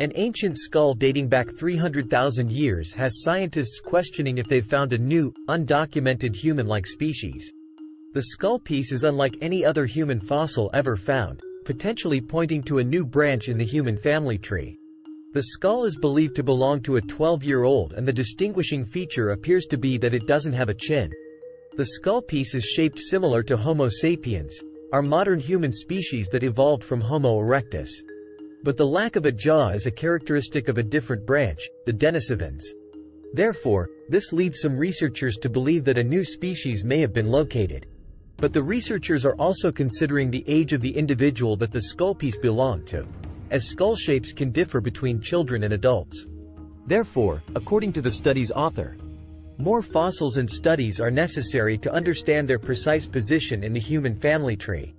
An ancient skull dating back 300,000 years has scientists questioning if they've found a new, undocumented human-like species. The skull piece is unlike any other human fossil ever found, potentially pointing to a new branch in the human family tree. The skull is believed to belong to a 12-year-old and the distinguishing feature appears to be that it doesn't have a chin. The skull piece is shaped similar to Homo sapiens, our modern human species that evolved from Homo erectus. But the lack of a jaw is a characteristic of a different branch, the Denisovans. Therefore, this leads some researchers to believe that a new species may have been located. But the researchers are also considering the age of the individual that the skull piece belonged to, as skull shapes can differ between children and adults. Therefore, according to the study's author, more fossils and studies are necessary to understand their precise position in the human family tree.